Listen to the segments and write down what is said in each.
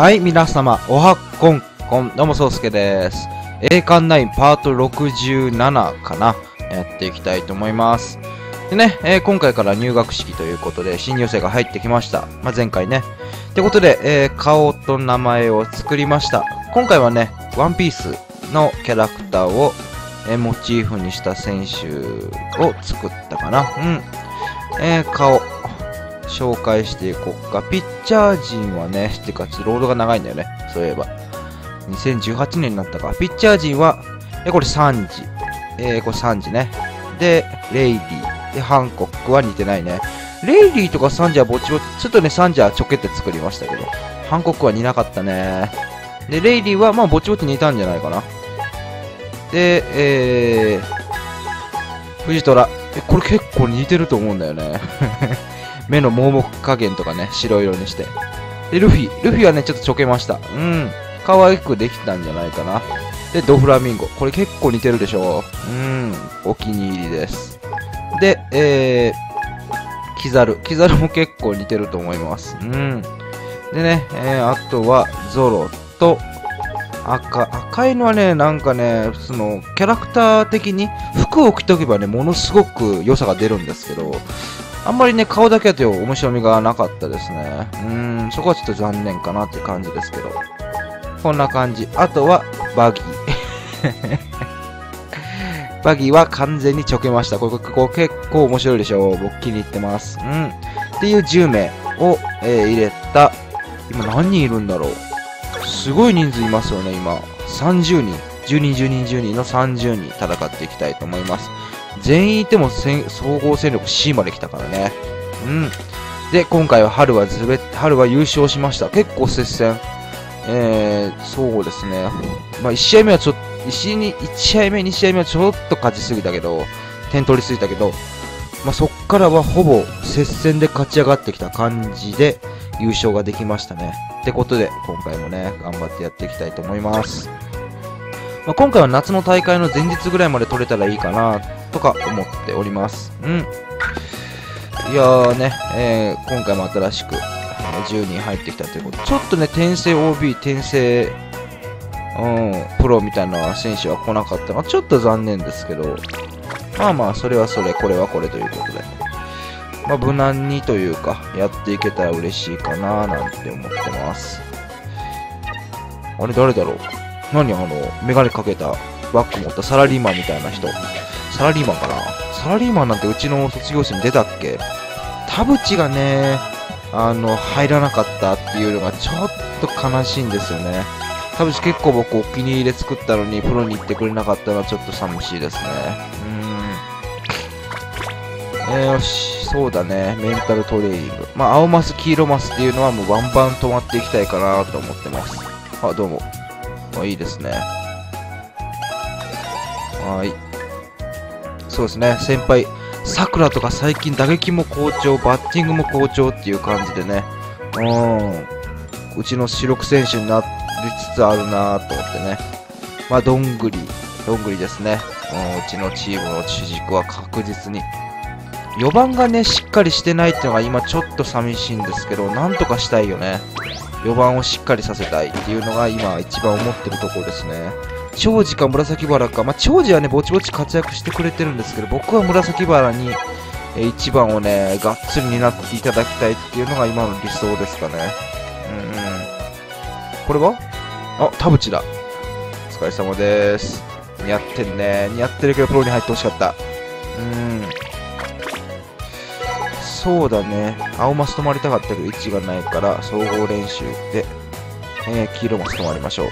はい、皆様、おはこんこん、どうもそうすけです。栄冠9パート67かな、やっていきたいと思います。でね、えー今回から入学式ということで、新入生が入ってきました。まあ、前回ね。ってことで、えー顔と名前を作りました。今回はね、ワンピースのキャラクターを、えーモチーフにした選手を作ったかな。うん。えー顔、紹介していこうか。ピッチャー陣はね、てか、ロードが長いんだよね。そういえば。2018年になったか。ピッチャー陣は、え、これサンジ。えー、これサンジね。で、レイリー。で、ハンコックは似てないね。レイリーとかサンジはぼちぼち、ちょっとね、サンジはちょけって作りましたけど、ハンコックは似なかったね。で、レイリーはまあぼちぼち似たんじゃないかな。で、えー、藤虎。え、これ結構似てると思うんだよね。目の盲目加減とかね、白色にして。で、ルフィ。ルフィはね、ちょっとちょけました。うん。可愛くできたんじゃないかな。で、ドフラミンゴ。これ結構似てるでしょうん。お気に入りです。で、えー、キザル。キザルも結構似てると思います。うん。でね、えー、あとは、ゾロと、赤、赤いのはね、なんかね、その、キャラクター的に、服を着ておけばね、ものすごく良さが出るんですけど、あんまりね、顔だけだと面白みがなかったですね。うーん、そこはちょっと残念かなって感じですけど。こんな感じ。あとは、バギー。バギーは完全にちょけました。これ、ここ結構面白いでしょう僕気に入ってます。うん。っていう10名を、えー入れた、今何人いるんだろう。すごい人数いますよね、今。30人。10人、10人、10人の30人戦っていきたいと思います。全員いても総合戦力 C まで来たからね。うん。で、今回は春はずべ、春は優勝しました。結構接戦。えー、そうですね。まあ、1試合目はちょっと、1に1試合目、2試合目はちょっと勝ちすぎたけど、点取りすぎたけど、まあ、そっからはほぼ接戦で勝ち上がってきた感じで優勝ができましたね。ってことで、今回もね、頑張ってやっていきたいと思います。まあ、今回は夏の大会の前日ぐらいまで取れたらいいかな、とか思っております。うん。いやーね、えー今回も新しくえー10人入ってきたということで、ちょっとね、転生 OB、転生、うん、プロみたいな選手は来なかったのはちょっと残念ですけど、まあまあ、それはそれ、これはこれということで、まあ、無難にというか、やっていけたら嬉しいかななんて思ってます。あれ、誰だろう？何あの、メガネかけた、バッグ持ったサラリーマンみたいな人。サラリーマンかな？サラリーマンなんてうちの卒業生に出たっけ？田淵がね、あの、入らなかったっていうのがちょっと悲しいんですよね。田淵結構僕お気に入りで作ったのにプロに行ってくれなかったのはちょっと寂しいですね。うーん。えー、よし、そうだね。メンタルトレーニング。まあ、青マス、黄色マスっていうのはもうバンバン止まっていきたいかなと思ってます。あ、どうも。あ、いいですね。はい。そうですね、先輩、さくらとか最近打撃も好調、バッティングも好調っていう感じでね、うん、うちの主力選手になりつつあるなと思ってね。まあ、どんぐり、どんぐりですね。うん、うちのチームの主軸は確実に。4番がね、しっかりしてないっていうのが今ちょっと寂しいんですけど、なんとかしたいよね。4番をしっかりさせたいっていうのが今一番思ってるところですね。長治か紫原か、まあ、長治はね、ぼちぼち活躍してくれてるんですけど、僕は紫原に、えー一番をね、がっつり担っていただきたいっていうのが今の理想ですかね。うんうん。これは？あ、田淵だ。お疲れ様です。似合ってるね。似合ってるけど、プロに入ってほしかった。うん。そうだね。青マス止まりたかったけど、位置がないから、総合練習で、えー黄色マス止まりましょう。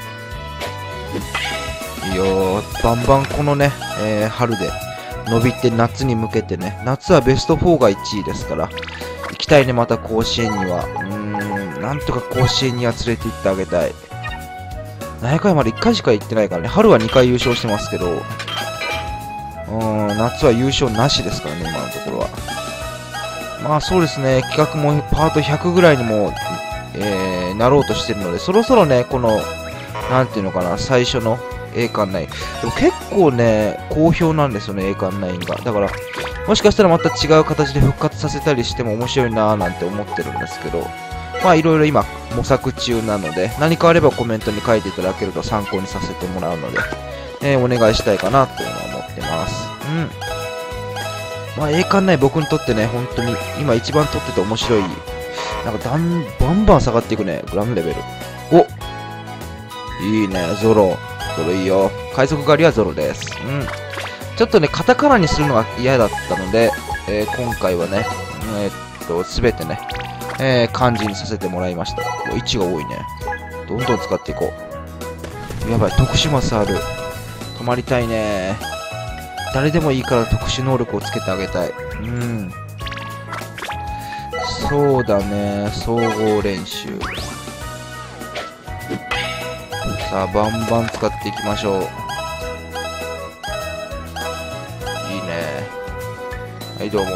いよバンバンこのね、えー春で伸びて夏に向けてね、夏はベスト4が1位ですから、行きたいね、また甲子園には。うーん、なんとか甲子園には連れて行ってあげたい。何回まで1回しか行ってないからね、春は2回優勝してますけど、うーん、夏は優勝なしですからね、今のところは。まあそうですね、企画もパート100ぐらいにも、えー、なろうとしてるので、そろそろね、この、なんていうのかな、最初の栄冠9。でも結構ね、好評なんですよね、栄冠9が。だから、もしかしたらまた違う形で復活させたりしても面白いなぁなんて思ってるんですけど、まあいろいろ今、模索中なので、何かあればコメントに書いていただけると参考にさせてもらうので、えー、お願いしたいかなというのは思ってます。うん。まあ、栄冠ない僕にとってね、本当に今一番撮ってて面白い。なんかだん、バンバン下がっていくね、グラムレベル。おいいね、ゾロ。ゾロいいよ。海賊狩りはゾロです。うん。ちょっとね、カタカナにするのが嫌だったので、えー、今回はね、えー、っと、すべてね、えー、漢字にさせてもらいました。1が多いね。どんどん使っていこう。やばい、特殊マスある。止まりたいね。誰でもいいから特殊能力をつけてあげたい。うん。そうだね。総合練習。さあ、バンバン使っていきましょう。いいね。はい、どうも。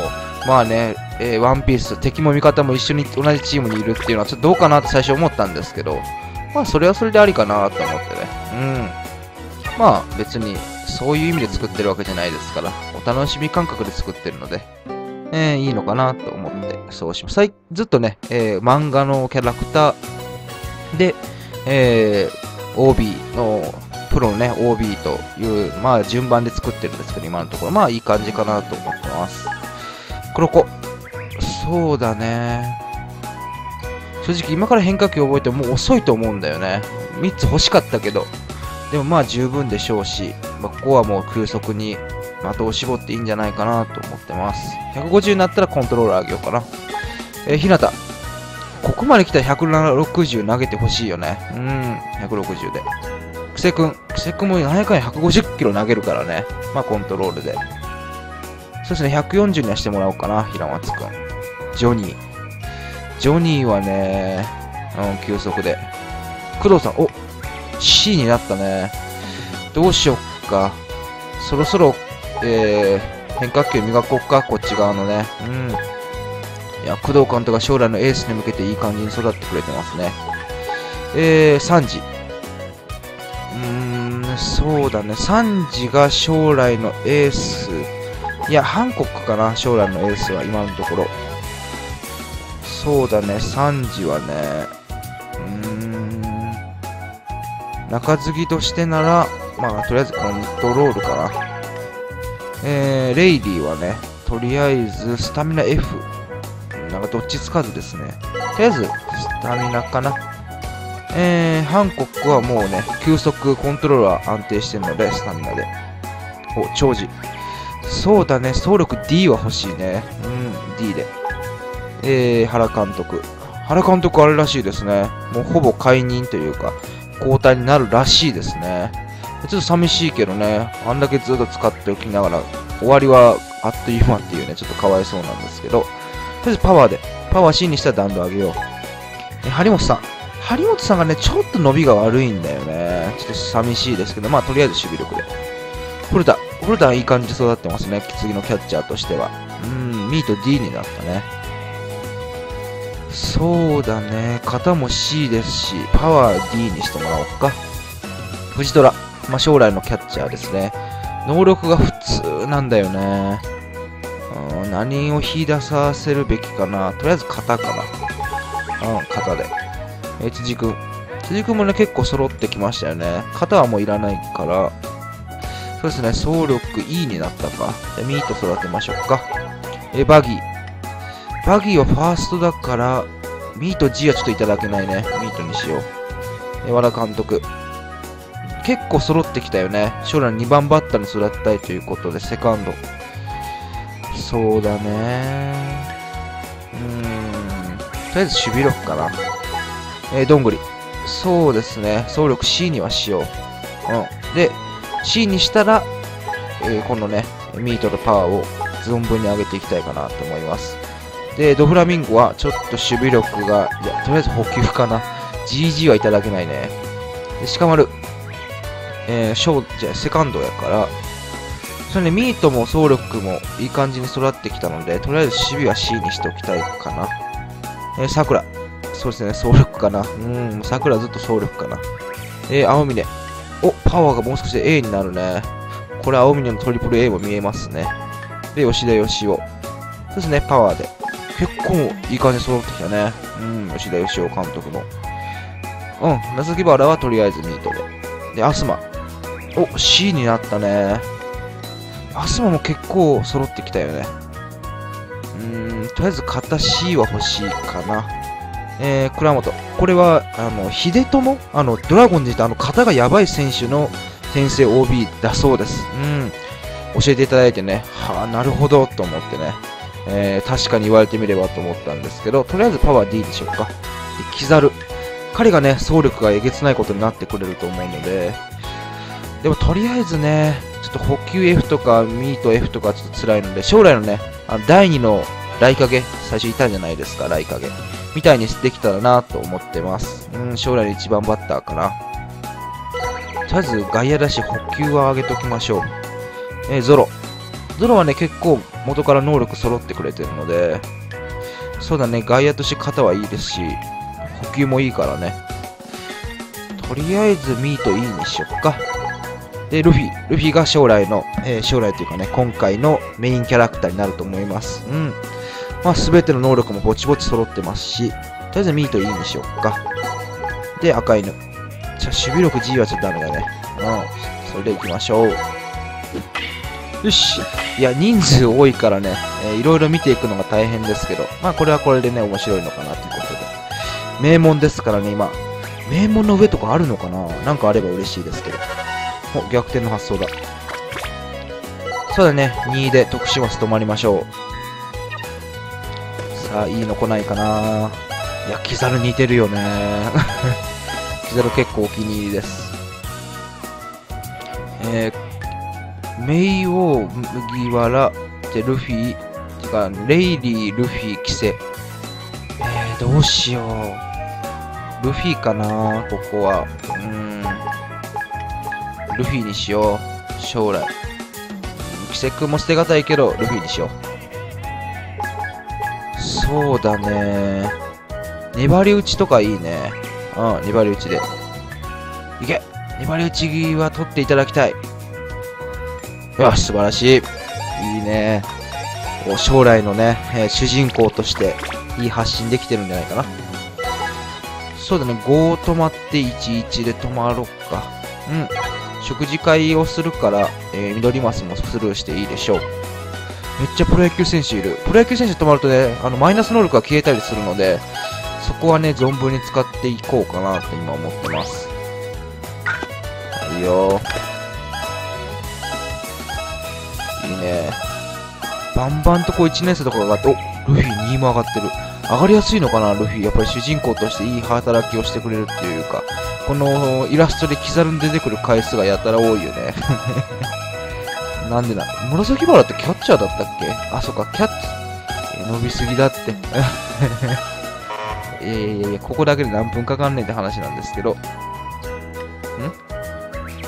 まあね、えー、ワンピース、敵も味方も一緒に同じチームにいるっていうのはちょっとどうかなって最初思ったんですけど、まあそれはそれでありかなと思ってね。うん。まあ別にそういう意味で作ってるわけじゃないですから、お楽しみ感覚で作ってるので、えー、いいのかなと思ってそうします。ずっとね、えー、漫画のキャラクターで、えー、OB のプロのね、OB という、まあ順番で作ってるんですけど、今のところ、まあいい感じかなと思ってます。黒子。そうだね。正直今から変化球覚えてももう遅いと思うんだよね。3つ欲しかったけど。でもまあ十分でしょうし、まあ、ここはもう急速に的を絞っていいんじゃないかなと思ってます。150になったらコントロール上げようかな。えー、ひなた。ここまで来たら160投げてほしいよね。うん、160で。クセ君。クセ君も何回150キロ投げるからね。まあコントロールで。そうですね、140にはしてもらおうかな、平松くん。ジョニー。ジョニーはね、うん、急速で。工藤さん、お !C になったね。どうしよっか。そろそろ、えー、変化球磨こうか、こっち側のね。うん。いや、工藤監督が将来のエースに向けていい感じに育ってくれてますね。えー、3時。うーん、そうだね。3時が将来のエース。いや、ハンコックかな、将来のエースは、今のところ。そうだね、3時はね、うーん、中継ぎとしてなら、まあ、とりあえずコントロールかな。えー、レイディはね、とりあえずスタミナ F。なんかどっちつかずですね。とりあえず、スタミナかな。えー、ハンコックはもうね、急速コントロールは安定してるので、スタミナで。お、長寿。そうだね、総力 D は欲しいね。うん、D で。えー、原監督。原監督あれらしいですね。もうほぼ解任というか、交代になるらしいですね。ちょっと寂しいけどね、あんだけずっと使っておきながら、終わりはあっという間っていうね、ちょっとかわいそうなんですけど、とりあえずパワーで、パワー C にしたら弾道上げよう。え、張本さん。張本さんがね、ちょっと伸びが悪いんだよね。ちょっと寂しいですけど、まあ、とりあえず守備力で。古田。古田はいい感じで育ってますね。次のキャッチャーとしては。うん、ミート D になったね。そうだね。型も C ですし、パワー D にしてもらおうか。藤虎。まあ、将来のキャッチャーですね。能力が普通なんだよね。何を引き出させるべきかな。とりあえず型かな。うん、型で。え辻君。辻君もね、結構揃ってきましたよね。型はもういらないから。そうですね、総力 E になったか。でミート育てましょうか。えバギー。バギーはファーストだから、ミート G はちょっといただけないね。ミートにしよう。え和田監督。結構揃ってきたよね。将来2番バッターに育てたいということで、セカンド。そうだね。うん。とりあえず守備力かな。えー、どんぐり。そうですね。総力 C にはしよう。うん。で、C にしたら、えー、このね、ミートとパワーを存分に上げていきたいかなと思います。で、ドフラミンゴはちょっと守備力が、いや、とりあえず補給かな。GG はいただけないね。で、鹿丸。えー、ショー、じゃセカンドやから、それね、ミートも総力もいい感じに育ってきたので、とりあえず守備は C にしておきたいかな。えー、桜。そうですね、総力かな。うん、桜ずっと総力かな。えー、青峰。お、パワーがもう少しで A になるね。これ青峰のトリプル A も見えますね。で、吉田義雄。そうですね、パワーで。結構いい感じで揃ってきたね。うん、吉田義雄監督も。うん、紫バラはとりあえずミートで。で、アスマ。お、C になったね。アスマも結構揃ってきたよね。うん、とりあえず型 C は欲しいかな。えー、倉本。これは、あの、秀友あの、ドラゴンで言ったあの、型がやばい選手の転生 OB だそうです。うん。教えていただいてね、はあ、なるほど、と思ってね。えー、確かに言われてみればと思ったんですけど、とりあえずパワー D でしょうか。で、キザル。彼がね、走力がえげつないことになってくれると思うので、でもとりあえずね、ちょっと補給 F とかミート F とかちょっと辛いので、将来のね、あの第2のライカゲ、最初いたじゃないですか、ライカゲ。みたいにできたらなと思ってます。うん、将来の一番バッターかな。とりあえず外野だし補給は上げときましょう。えーゾロ。ゾロはね、結構元から能力揃ってくれてるので、そうだね、外野として肩はいいですし、補給もいいからね。とりあえずミート E にしよっか。で、ルフィ。ルフィが将来の、えー将来というかね、今回のメインキャラクターになると思います。うん。まあ、すべての能力もぼちぼち揃ってますし、とりあえずミート E にしよっか。で、赤犬。じゃあ、守備力 G はちょっとダメだね。うん。それで行きましょう。よし。いや、人数多いからね、えーいろいろ見ていくのが大変ですけど、まあ、これはこれでね、面白いのかなということで。名門ですからね、今。名門の上とかあるのかな？なんかあれば嬉しいですけど。お、逆転の発想だ。そうだね、2位で徳島ス止まりましょう。さあ、いいの来ないかないや、キザル似てるよね。キザル結構お気に入りです。えー、メイオー、麦わら、で、ルフィ、てか、レイリー、ルフィ、キセ。えー、どうしよう。ルフィかなここは。うーん。ルフィにしよう。将来。キセ君も捨てがたいけど、ルフィにしよう。そうだね。粘り打ちとかいいね。うん、粘り打ちで。いけ粘り打ちは取っていただきたい。よし、素晴らしい。いいね。将来のね、えー主人公として、いい発信できてるんじゃないかな。そうだね、5止まって11で止まろうか。うん。食事会をするから、えー緑マスもスルーしていいでしょう。めっちゃプロ野球選手いる。プロ野球選手止まるとね、あの、マイナス能力が消えたりするので、そこはね、存分に使っていこうかなって今思ってます。いいよいいね。バンバンとこう1年生とかが上がって、おルフィ2も上がってる。上がりやすいのかな、ルフィ。やっぱり主人公としていい働きをしてくれるっていうか、このイラストでキザルに出てくる回数がやたら多いよね。なんでな、紫バラってキャッチャーだったっけ？あ、そっか、キャッチ、え伸びすぎだって。いやいやいや、ここだけで何分かかんねえって話なんですけど。ん？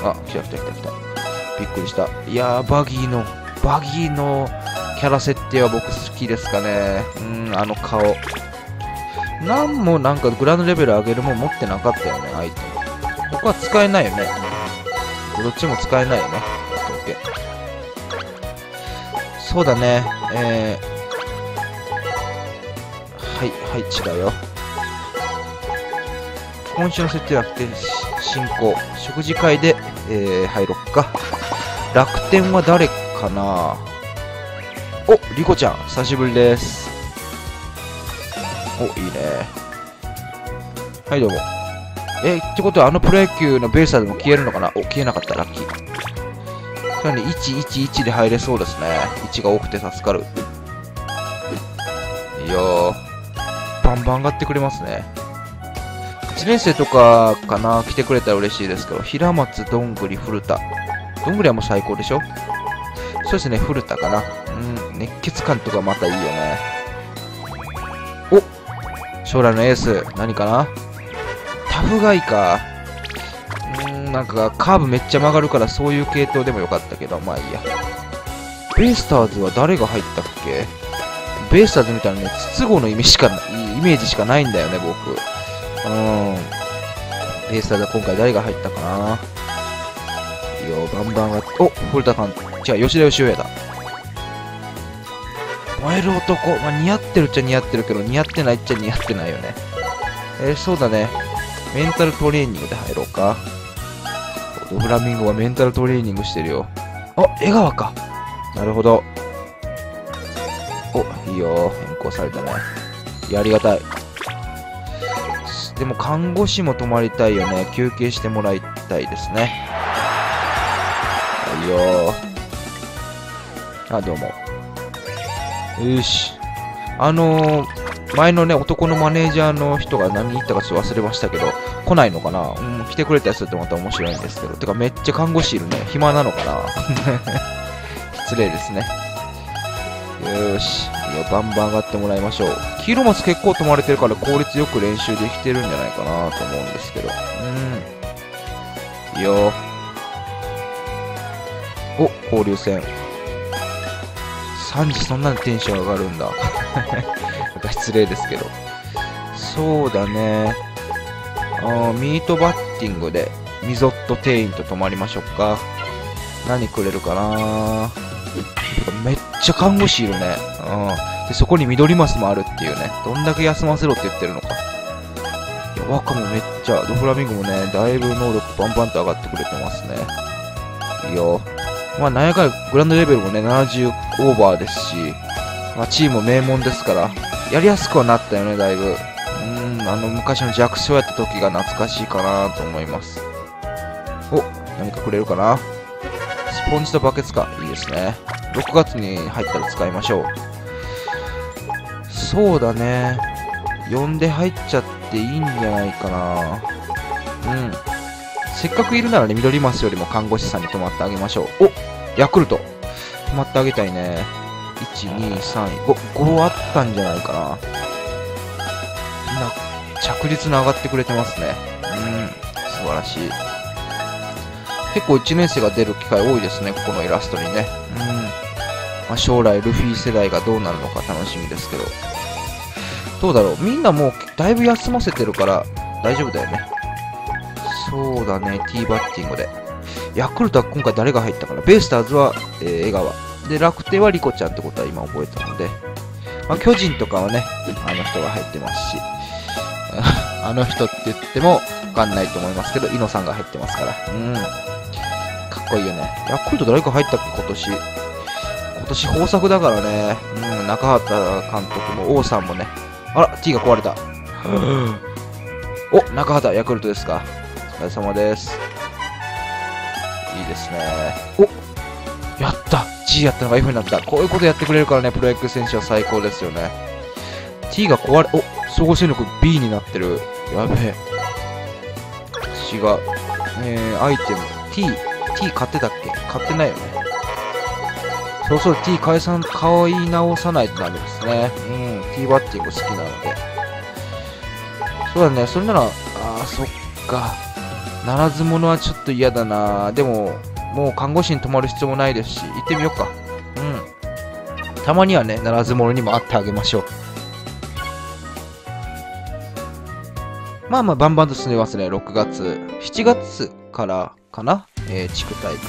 あ、来た来た来た来た。びっくりした。いやー、バギーの、バギーのキャラ設定は僕好きですかね。うん、あの顔。なんもなんかグランドレベル上げるもん持ってなかったよね、アイテム。ここは使えないよね。どっちも使えないよね。オッケーそうだね。えー、はい、はい、違うよ。今週の設定楽天進行。食事会で、えー、入ろっか。楽天は誰かな？お、リコちゃん、久しぶりです。お、いいね。はい、どうも。え、ってことはあのプロ野球のベーサーでも消えるのかな？お、消えなかった、ラッキー。なんで、111で入れそうですね。1が多くて助かる。いいよー。バンバン上がってくれますね。1年生とかかな、来てくれたら嬉しいですけど、平松、どんぐり、古田。どんぐりはもう最高でしょ？そうですね、古田かな。うん、熱血感とかまたいいよね。将来のエース、何かな？タフガイか。うーん、なんかカーブめっちゃ曲がるからそういう系統でもよかったけど、まあいいや。ベイスターズは誰が入ったっけ？ベイスターズみたいなね、筒香のイメしかなイメージしかないんだよね、僕。うん。ベイスターズは今回誰が入ったかな？いいよ、バンバンが、お古田監督。違う、吉田義雄だ。燃える男。まあ、似合ってるっちゃ似合ってるけど、似合ってないっちゃ似合ってないよね。えーそうだね。メンタルトレーニングで入ろうか。ドフラミンゴはメンタルトレーニングしてるよ。あ、江川か。なるほど。お、いいよ。変更されたね。いや、ありがたい。でも、看護師も泊まりたいよね。休憩してもらいたいですね。はいよあ、どうも。よし。あのー、前のね、男のマネージャーの人が何言ったかちょっと忘れましたけど、来ないのかな？うん、来てくれたやつってまた面白いんですけど。てか、めっちゃ看護師いるね。暇なのかな？失礼ですね。よし。いや、バンバン上がってもらいましょう。黄色マス結構止まれてるから効率よく練習できてるんじゃないかなと思うんですけど。うん。いいよお、交流戦。3時そんなにテンション上がるんだ。なんか失礼ですけど。そうだね。あミートバッティングでミゾット店員と泊まりましょうか。何くれるかなめっちゃ看護師いるね。うん。で、そこに緑マスもあるっていうね。どんだけ休ませろって言ってるのか。いや、ワカもめっちゃ、ドフラミンゴもね、だいぶ能力バンバンと上がってくれてますね。いいよ。まあ、なんやかんグランドレベルもね、70オーバーですし、まあ、チーム名門ですから、やりやすくはなったよね、だいぶ。うん、あの、昔の弱小やった時が懐かしいかなと思います。お、何かくれるかな？スポンジとバケツか。いいですね。6月に入ったら使いましょう。そうだね。呼んで入っちゃっていいんじゃないかな。うん。せっかくいるならね、緑マスよりも看護師さんに泊まってあげましょう。おヤクルト。泊まってあげたいね。1、2、3、5、5あったんじゃないかな。みんな、着実に上がってくれてますね。うん、素晴らしい。結構1年生が出る機会多いですね、ここのイラストにね。うん。まあ、将来ルフィ世代がどうなるのか楽しみですけど。どうだろうみんなもうだいぶ休ませてるから大丈夫だよね。そうだね、ティーバッティングで。ヤクルトは今回誰が入ったかな？ベイスターズは、えー、江川。で、楽天はリコちゃんってことは今覚えたので。まあ、巨人とかはね、あの人が入ってますし。あの人って言ってもわかんないと思いますけど、猪野さんが入ってますから。うん。かっこいいよね。ヤクルト誰か入ったっけ？今年。今年豊作だからね。うん、中畑監督も王さんもね。あら、T が壊れた。お、中畑、ヤクルトですか。お疲れ様です。いいですね。おやった !G やったのが F になった。こういうことやってくれるからね、プロ野球選手は最高ですよね。T が壊れ、お総合戦力 B になってる。やべえ。違う。えー、アイテム。T、T 買ってたっけ？買ってないよね。そうそう、T 解散、買い直さないとダメですね。うん、T バッティング好きなので。そうだね、それなら、あー、そっか。ならず者はちょっと嫌だなでも、もう看護師に泊まる必要もないですし、行ってみようか。うん。たまにはね、ならず者にも会ってあげましょう。まあまあ、バンバンと進んでますね、6月。7月からかな？えー、地区大会は。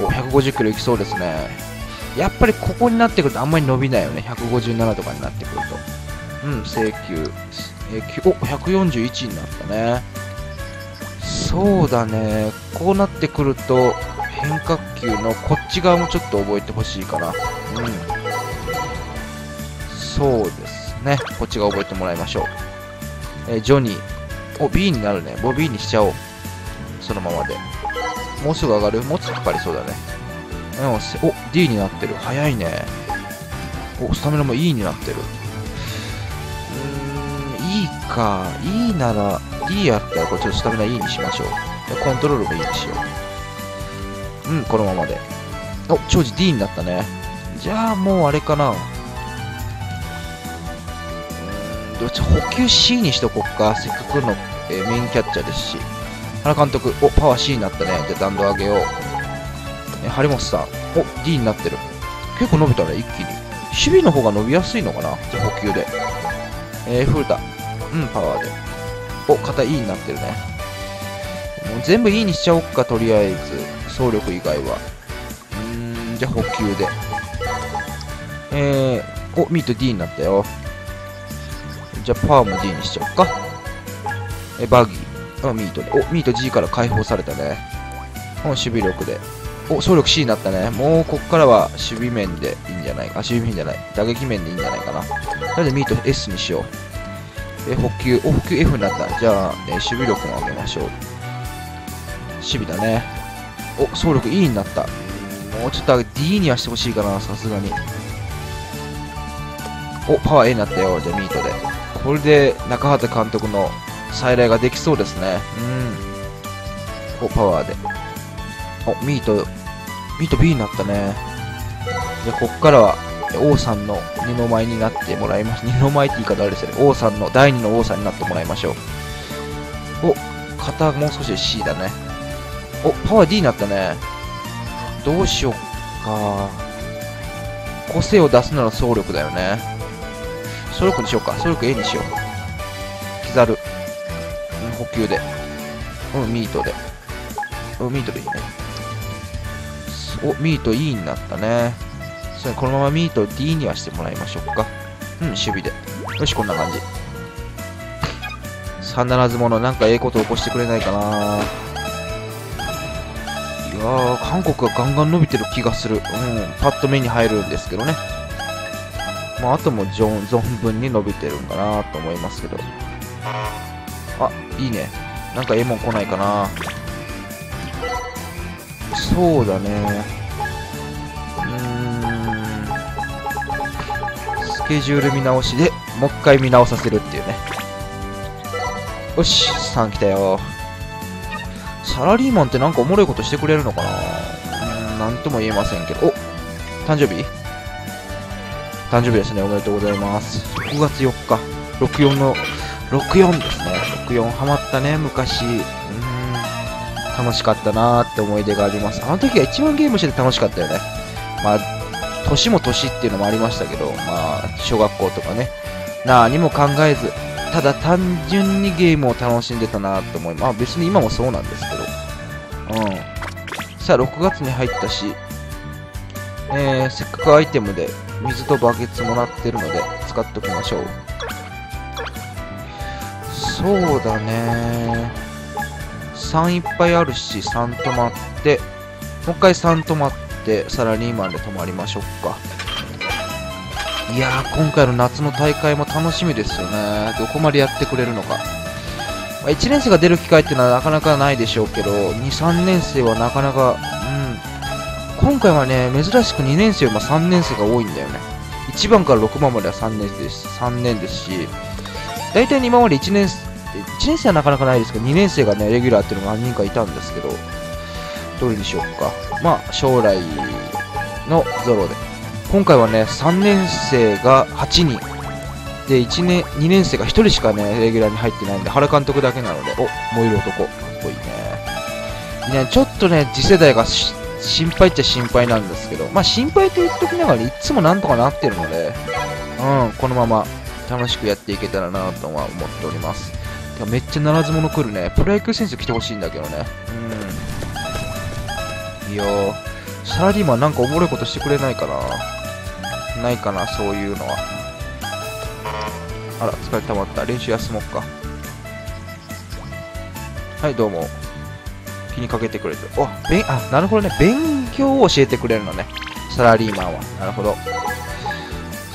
お、150キロいきそうですね。やっぱりここになってくるとあんまり伸びないよね。157とかになってくると。うん、請求。えー、お、141になったね。そうだね。こうなってくると、変化球のこっち側もちょっと覚えてほしいかな。うん。そうですね。こっち側覚えてもらいましょう。え、ジョニー。お、B になるね。ボビーにしちゃおう。そのままで。もうすぐ上がる？もうちょっとかかりそうだね。うん、お、D になってる。早いね。お、スタミナも E になってる。うーん、E か。E なら、E やったらこれちょっとスタミナ E にしましょう。コントロールも E にしよう。うん、このままで。お、長寿 D になったね。じゃあもうあれかな。どっち補給 C にしとこっか。せっかくの、えー、メインキャッチャーですし。原監督、お、パワー C になったね。じゃあ弾道上げよう。え、張本さん、お、D になってる。結構伸びたね、一気に。守備の方が伸びやすいのかなじゃあ補給で。えー、古田。うん、パワーで。お、肩 E になってるね。もう全部 E にしちゃおっか、とりあえず。走力以外は。うーん、じゃあ補給で。えー、お、ミート D になったよ。じゃあパワーも D にしちゃおっか。え、バギー。あ、ミートで。お、ミート G から解放されたね。うん、守備力で。お、総力 C になったね。もう、こっからは守備面でいいんじゃないか。守備面じゃない。打撃面でいいんじゃないかな。なので、ミート S にしよう。え、補給。お、補給 F になった。じゃあ、え守備力も上げましょう。守備だね。お、総力 E になった。もうちょっと D にはしてほしいかな、さすがに。お、パワー A になったよ。じゃあ、ミートで。これで、中畑監督の再来ができそうですね。うん。お、パワーで。お、ミート、ミート B になったね。じゃあ、こっからは、王さんの二の舞になってもらいます。二の舞って言い方あれですよね。王さんの、第二の王さんになってもらいましょう。お、肩もう少しで C だね。お、パワー D になったね。どうしよっか。個性を出すなら総力だよね。総力にしようか。総力 A にしよう。キザル。補給で。うん、ミートで。うん、ミートでいいね。お、ミート E になったね。それこのままミート D にはしてもらいましょうか。うん、守備で。よし、こんな感じ。必ずもの、なんかええこと起こしてくれないかないやー、韓国がガンガン伸びてる気がする。うん、パッと目に入るんですけどね。まあ、あとも存分に伸びてるんかなと思いますけど。あ、いいね。なんかええもん来ないかなそうだね。ケジュール見直しでもう一回見直させるっていうね。よし、3来たよ。サラリーマンってなんかおもろいことしてくれるのかなうん、なんとも言えませんけど。お誕生日？誕生日ですね。おめでとうございます。6月4日。64の、64ですね。64ハマったね、昔。うん、楽しかったなーって思い出があります。あの時が一番ゲームしてて楽しかったよね。まあ、年も年っていうのもありましたけど、まあ、小学校とかね。何も考えず、ただ単純にゲームを楽しんでたなと思います。まあ別に今もそうなんですけど。うん。さあ、6月に入ったし、えー、せっかくアイテムで水とバケツもらってるので使っておきましょう。そうだね3いっぱいあるし、3止まって、もう一回3止まって、サラリーマンで止まりましょうか。いやー、今回の夏の大会も楽しみですよね。どこまでやってくれるのか。まあ、1年生が出る機会っていうのはなかなかないでしょうけど、2、3年生はなかなか、うん。今回はね、珍しく2年生よりも3年生が多いんだよね。1番から6番までは3年です。3年ですし、大体今まで1年、1年生はなかなかないですけど、2年生がね、レギュラーっていうのが何人かいたんですけど、どれにしようか。まあ、将来のゾロで。今回はね、3年生が8人。で、1年、2年生が1人しかね、レギュラーに入ってないんで、原監督だけなので、お、燃える男。かっこいいね。ね、ちょっとね、次世代が心配っちゃ心配なんですけど、まあ心配と言っときながらいつもなんとかなってるので、うん、このまま楽しくやっていけたらなとは思っております。てかめっちゃならず者来るね。プロ野球選手来てほしいんだけどね。うん。いよサラリーマンなんかおもろいことしてくれないかな。ないかな、そういうのは。あら、疲れたまった。練習休もうか。はい、どうも。気にかけてくれて。お、べあ、なるほどね。勉強を教えてくれるのね。サラリーマンは。なるほど。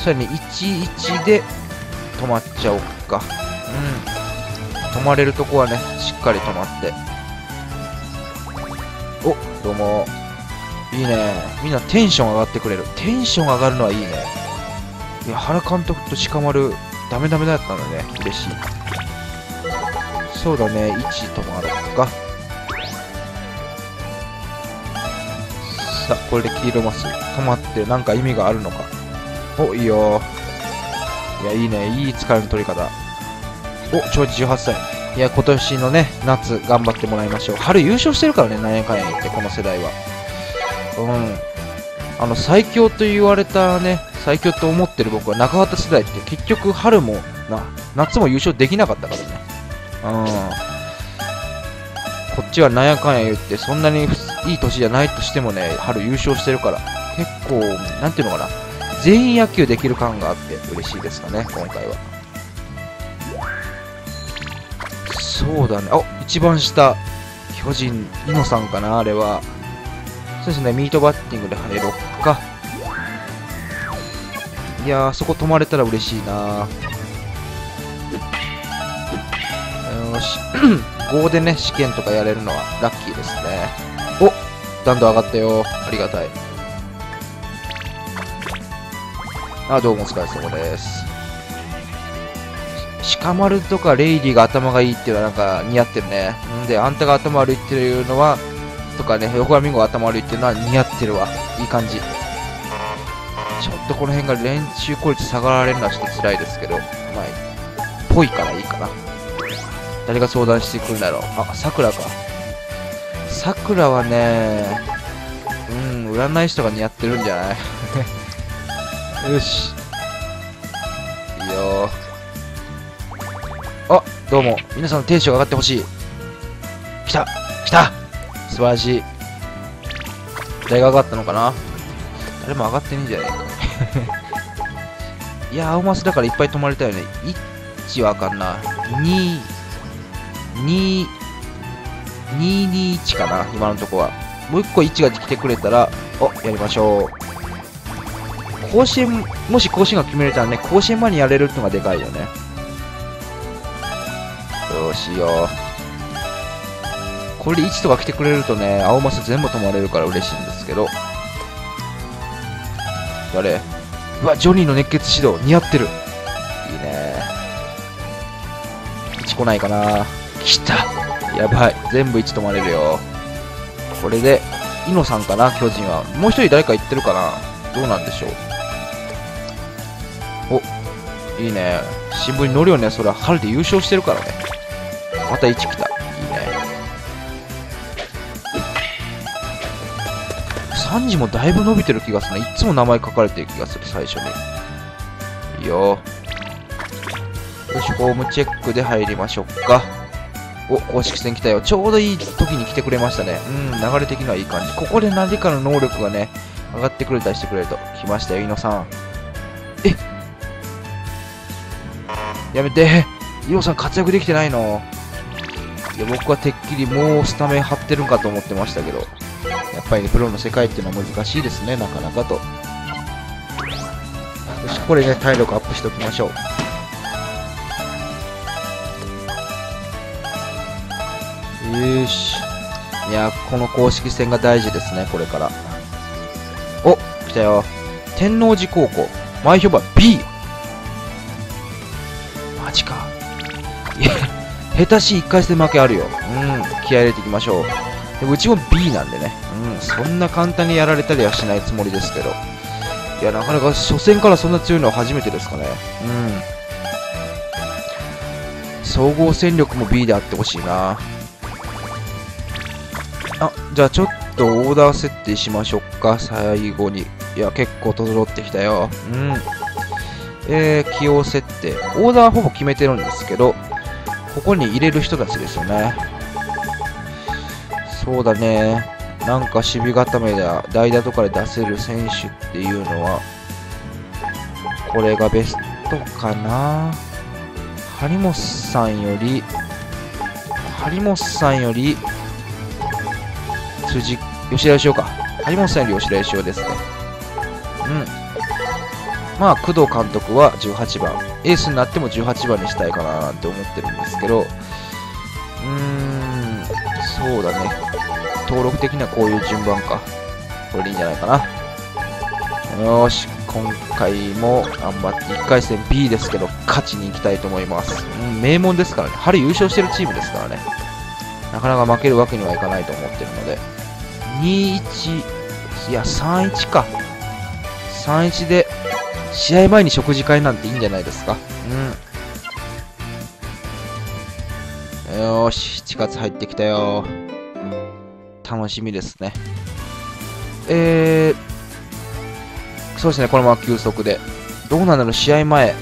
それに、11で止まっちゃおっか。うん。止まれるとこはね、しっかり止まって。どうも。いいね。みんなテンション上がってくれる。テンション上がるのはいいね。いや、原監督と鹿丸、ダメダメだったんだね。嬉しい。そうだね。1止まろうか。さあ、これで黄色マス。止まってなんか意味があるのか。お、いいよ。いや、いいね。いい疲れの取り方。お、長寿18歳。いや、今年のね、夏、頑張ってもらいましょう。春優勝してるからね、何やかんや言って、この世代は。うん。あの、最強と言われたね、最強と思ってる僕は中畑世代って結局春もな、夏も優勝できなかったからね。うん。こっちはなんやかんや言って、そんなにいい年じゃないとしてもね、春優勝してるから、結構、なんていうのかな、全員野球できる感があって嬉しいですかね、今回は。そうだね。あ、一番下。巨人、イノさんかな、あれは。そうですね、ミートバッティングで入ろっか。いやー、そこ止まれたら嬉しいなよし。5でね、試験とかやれるのはラッキーですね。お弾道上がったよ。ありがたい。あ、どうもお疲れ様です。鹿丸とかレイリーが頭がいいっていうのはなんか似合ってるね。んで、あんたが頭悪いっていうのは、とかね、横浜ミンゴが頭悪いっていうのは似合ってるわ。いい感じ。ちょっとこの辺が練習効率下がられるのはちょっと辛いですけど、まあ、ぽいからいいかな。誰が相談してくるんだろう。あ、さくらか。さくらはね、うん、占い師とか似合ってるんじゃない？よし。いいよあ、どうも。皆さんのテンションが上がってほしい。来た来た素晴らしい。誰が上がったのかな？誰も上がってねえんじゃねえか。いや、青マスだからいっぱい止まりたよね。1はあかんな。2、2、221かな今のとこは。もう1個1が来てくれたら、お、やりましょう。甲子園、もし甲子園が決めれたらね、甲子園前にやれるってのがでかいよね。どうしよ。これで1とか来てくれるとね、青マス全部止まれるから嬉しいんですけど。誰？うわ、ジョニーの熱血指導、似合ってる。いいね。1来ないかな。来た。やばい。全部1止まれるよ。これで、イノさんかな、巨人は。もう一人誰か言ってるかな？どうなんでしょう。お、いいね。新聞に載るよね。それは春で優勝してるからね。また1来た。いいね。3時もだいぶ伸びてる気がするね。いつも名前書かれてる気がする、最初に。いいよ。よし、ホームチェックで入りましょうか。お、公式戦来たよ。ちょうどいい時に来てくれましたね。うん、流れ的にはいい感じ。ここで何かの能力がね、上がってくれたりしてくれると。来ましたよ、井野さん。えやめて。井野さん活躍できてないの？いや、僕はてっきりもうスタメン張ってるんかと思ってましたけど。やっぱりね、プロの世界っていうのは難しいですね、なかなかと。よし、これね、体力アップしておきましょう。よし。いや、この公式戦が大事ですね、これから。お、来たよ。天王寺高校。前評判 B! マジか。いや、下手し1回戦負けあるよ。うん、気合入れていきましょう。でもうちも B なんでね。うん、そんな簡単にやられたりはしないつもりですけど。いや、なかなか初戦からそんな強いのは初めてですかね。うん。総合戦力も B であってほしいな。あ、じゃあちょっとオーダー設定しましょうか、最後に。いや、結構整ってきたよ。うん。えー、起用設定。オーダーほぼ決めてるんですけど、ここに入れる人たちですよね。そうだね。なんか守備固めや代打とかで出せる選手っていうのは、これがベストかな。張本さんより、張本さんより、辻、吉田義雄か。張本さんより吉田義雄ですね。うん。まあ、工藤監督は18番。エースになっても18番にしたいかななんて思ってるんですけど、うーん、そうだね。登録的にはこういう順番か。これでいいんじゃないかな。よし、今回も頑張って、1回戦 B ですけど、勝ちに行きたいと思います。うん、名門ですからね。春優勝してるチームですからね。なかなか負けるわけにはいかないと思ってるので。2-1、いや、3-1か。3-1で、試合前に食事会なんていいんじゃないですか？うん。よーし、7月入ってきたよ。楽しみですね。えー、そうですね、このまま休息で。どうなんだろう、試合前。う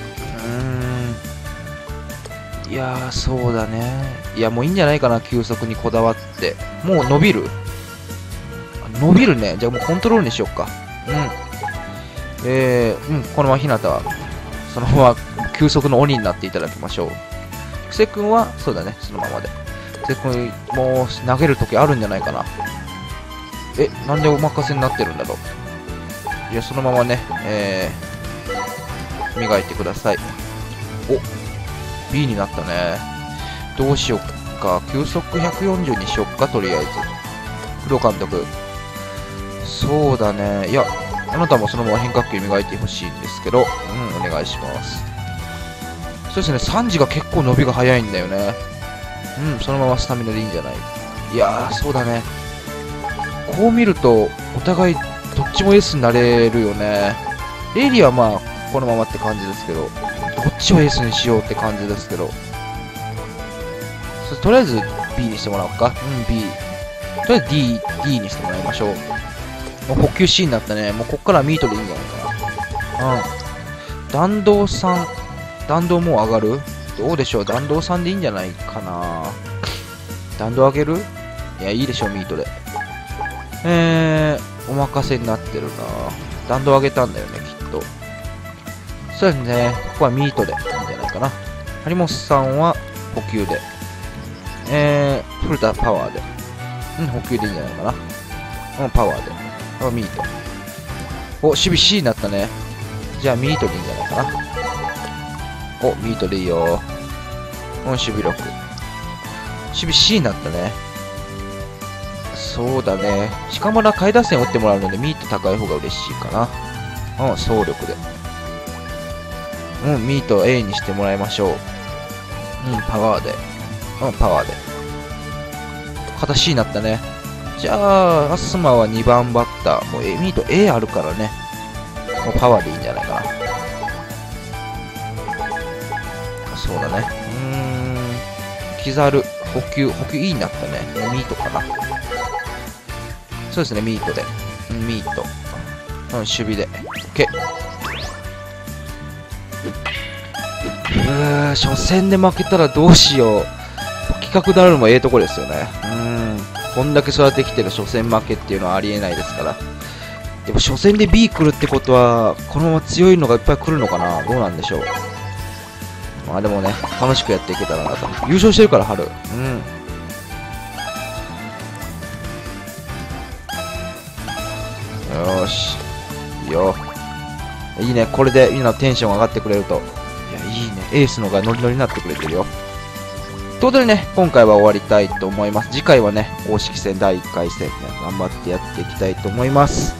ーん。いやー、そうだね。いや、もういいんじゃないかな、休息にこだわって。もう伸びる？伸びるね。じゃあもうコントロールにしよっか。うん。えー、うん、このまま日向は、そのまま休息の鬼になっていただきましょう。布施くんは、そうだね、そのままで。布施くん、もう投げるときあるんじゃないかな。え、なんでお任せになってるんだろう。いや、そのままね、えー、磨いてください。お、B になったね。どうしよっか。球速140にしよっか、とりあえず。黒監督。そうだね。いや、あなたもそのまま変化球磨いてほしいんですけど、うん、お願いします。そうですね、3時が結構伸びが早いんだよね。うん、そのままスタミナでいいんじゃない？いやー、そうだね。こう見ると、お互いどっちも S になれるよね。エイリはまあ、このままって感じですけど、どっちを S にしようって感じですけど。とりあえず B にしてもらおうか。うん、B。とりあえず D、D にしてもらいましょう。もう補給 C になったね。もうこっからミートでいいんじゃないかな。うん。弾道3、弾道もう上がる？どうでしょう？弾道3でいいんじゃないかな。弾道上げる？いや、いいでしょう、ミートで。えー、お任せになってるな。弾道上げたんだよね、きっと。そうですね。ここはミートでいいんじゃないかな。張本さんは補給で。えー、古田パワーで。うん、補給でいいんじゃないかな。うん、パワーで。あ、ミート。お、守備 C になったね。じゃあ、ミートでいいんじゃないかな。お、ミートでいいよ。うん、守備6。守備 C になったね。そうだね。鹿村下位打線打ってもらうので、ミート高い方が嬉しいかな。うん、総力で。うん、ミート A にしてもらいましょう。うん、パワーで。うん、パワーで。肩 C になったね。じゃあ、アスマは2番バッター。もう、ミート A あるからね。もうパワーでいいんじゃないかな。そうだね。うーん。キザル、補給、補給 E になったね。ミートかな。そうですね、ミートで。ミート。うん、守備で。OK。うーん、初戦で負けたらどうしよう。企画ダルもええとこですよね。うん。こんだけ育ってきてる初戦負けっていうのはありえないですから。でも初戦で B 来るってことは、このまま強いのがいっぱい来るのかな？どうなんでしょう？まあでもね、楽しくやっていけたらなと。優勝してるから、春。うん。よし。いいよ。いいね。これでみんなテンション上がってくれると。いや、いいね。エースのがノリノリになってくれてるよ。ということでね、今回は終わりたいと思います。次回はね、公式戦第1回戦ね、頑張ってやっていきたいと思います。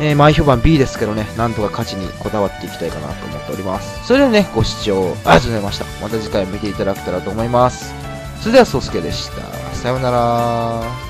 えー、前評判 B ですけどね、なんとか勝ちにこだわっていきたいかなと思っております。それではね、ご視聴ありがとうございました。また次回見ていただけたらと思います。それでは、そうすけでした。さようなら。